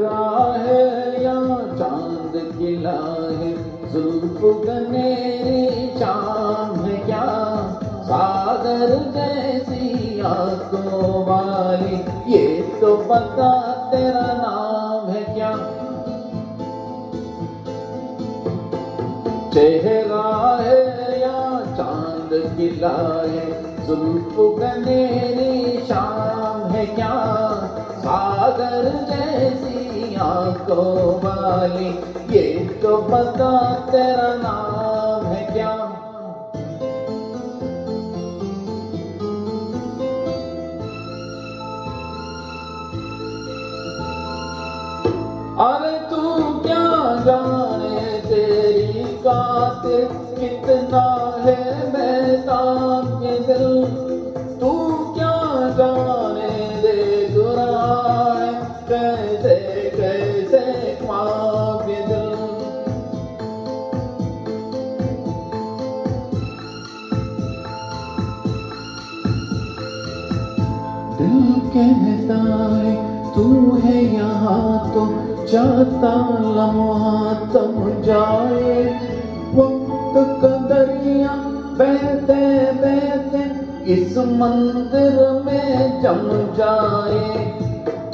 चेहरा है या चाँद किला है? जुल्फ गनेरी है क्या? सागर जैसी आँखों वाली, ये तो पता तेरा नाम है क्या? चेहरा है या चाँद किला है? जुल्फ गनेरी शाम है क्या? सागर जैसी आँखों वाली, ये तो बता तेरा नाम है क्या? अरे तू क्या जाने तेरी कातिल कितना है के दिल? तू क्या जाने कहता है तू है यहाँ तो जाता लम्हा तम जाए। वक्त का दरिया बहते बहते, इस मंदिर में जम जाए।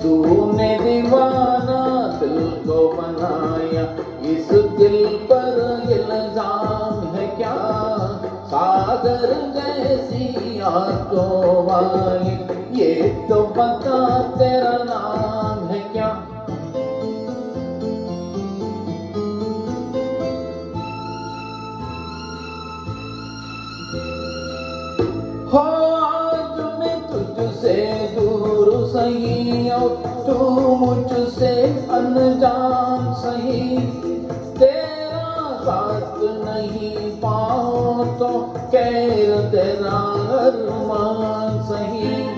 तूने दीवाना दिल को बनाया, इस दिल पर इल्ज़ाम सागर जैसी आँखों वाली, ये तो बता तेरा नाम है क्या? हो आज मैं तुझसे दूर सही और तू मुझसे अनजान सही। तेरा साथ नहीं पाओ तो कैर तेरा अरमान सही।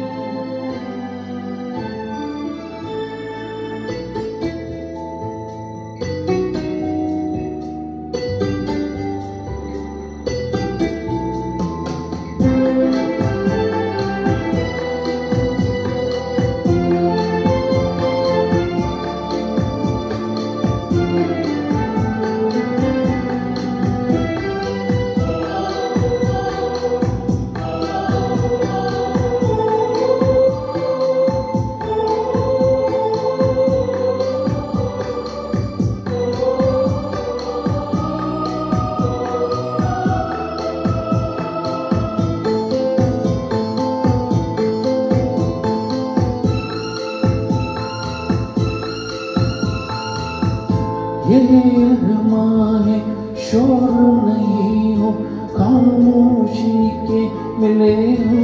ये अरमां है शोर नहीं हो, खामोशी के मिले हो।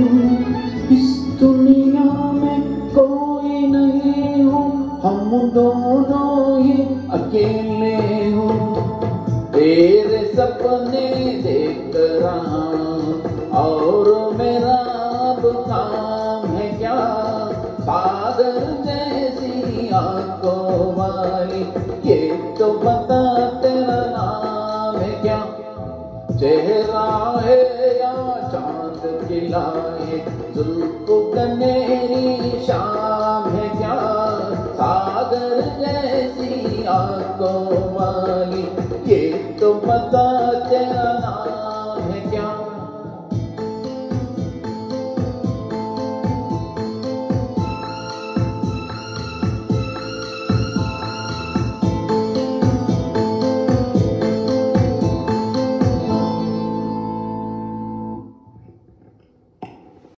इस दुनिया में कोई नहीं हो, हम दोनों ही अकेले हो। तेरे सपने देख रहा है जुल्फ गनेरी शाम है क्या? सागर जैसी आँखों वाली, ये तो बता तेरा नाम